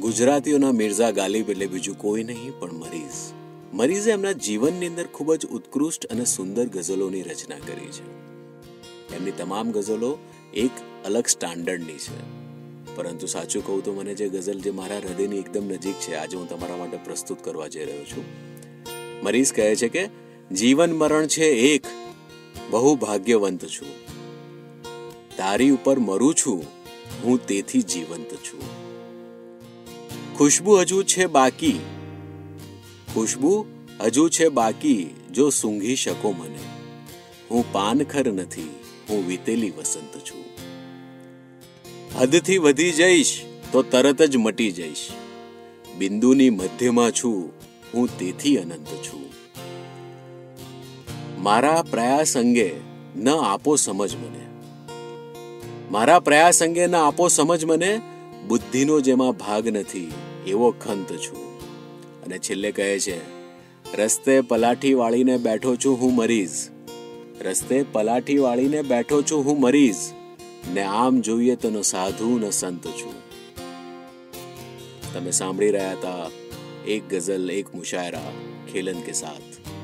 ગુજરાતીઓના મિર્ઝા ગાલિબ એટલે બીજું કોઈ નહીં, પણ મરીઝ. મરીઝે એમના જીવનની અંદર ખૂબ જ ઉત્કૃષ્ટ અને સુંદર ગઝલોની રચના કરી છે. એમની તમામ ગઝલો એક અલગ સ્ટાન્ડર્ડની છે. પરંતુ સાચું કહું તો મને જે ગઝલ જે મારા હૃદયની એકદમ નજીક છે, આજે હું તમારા માટે પ્રસ્તુત કરવા જઈ રહ્યો છું. મરીઝ કહે છે કે, જીવન મરણ છે એક, બહુ ભાગ્યવંત છું. તારી ઉપર મરું છું, હું તેથી જીવંત છું. ખુશ્બુ હજુ છે બાકી. ખુશ્બુ હજુ છે બાકી, જો સૂંઘી શકો મને. હું પાનખર નથી, હું વીતેલી વસંત છું. હદથી વધી જઈશ, તો તરત જ મટી જઈશ. બિંદુની મધ્યમાં છું, હું તેથી અનંત છું. મારા પ્રયાસ અંગે ન આપો સમજ મને. મારા પ્રયાસ અંગે ન આપો સમજ મને, બુદ્ધિનો જેમાં ભાગ નથી. એવો ખંત છું. અને છેલ્લે કહે છે, રસ્તે પલાઠી વાળીને બેઠો છું હું મરીઝ. રસ્તે પલાઠી વાળીને બેઠો છું હું મરીઝ. ને આમ જોઈએ તો સાધુ ન સંત છું. તમે સાંભળી રહ્યા હતા, એક ગઝલ, એક મુશાયરા ખેલન કે સાથ.